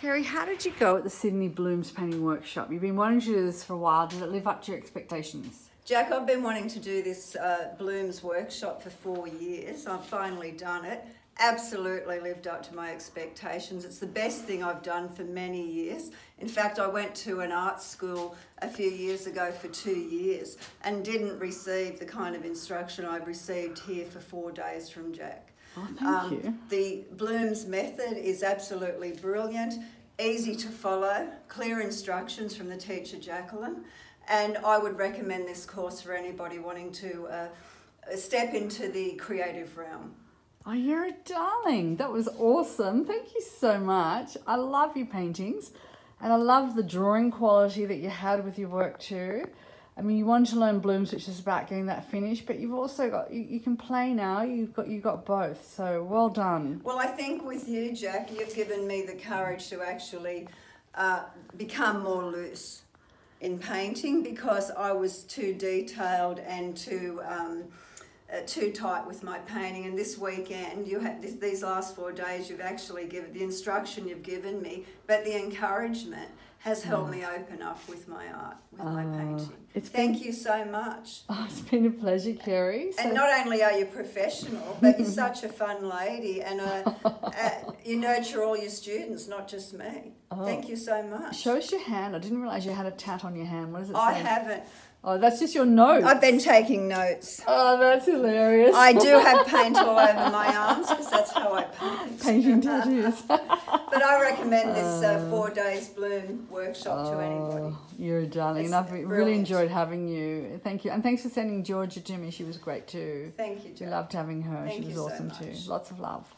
Kerry, how did you go at the Sydney Blooms painting workshop? You've been wanting to do this for a while. Did it live up to your expectations? Jack, I've been wanting to do this uh, Blooms workshop for four years. I've finally done it. Absolutely lived up to my expectations. It's the best thing I've done for many years. In fact, I went to an art school a few years ago for two years and didn't receive the kind of instruction I've received here for four days from Jack. Oh, thank um, you. The Blooms method is absolutely brilliant, easy to follow, clear instructions from the teacher Jacqueline, and I would recommend this course for anybody wanting to uh, step into the creative realm. Oh, you're a darling. That was awesome. Thank you so much. I love your paintings and I love the drawing quality that you had with your work too. I mean, you want to learn blooms, which is about getting that finish, but you've also got you, you can play now. You've got you got both. So well done. Well, I think with you, Jack, you've given me the courage to actually uh, become more loose in painting because I was too detailed and too. Um, uh, too tight with my painting and this weekend you had this, these last four days you've actually given the instruction you've given me but the encouragement has helped oh. me open up with my art, with my oh, painting. Thank been, you so much. Oh, it's been a pleasure, Kerry. So. And not only are you professional, but you're such a fun lady, and uh, uh, you nurture all your students, not just me. Oh. Thank you so much. Show us your hand. I didn't realise you had a tat on your hand. What does it say? I haven't. Oh, that's just your notes. I've been taking notes. Oh, that's hilarious. I do have paint all over my arms because that's how I paint. Painting tattoos. but I recommend this uh, four days bloom workshop oh, to anybody. You're a darling. It's I've brilliant. really enjoyed having you. Thank you. And thanks for sending Georgia to me. She was great too. Thank you, We loved having her. Thank she was awesome so too. Lots of love.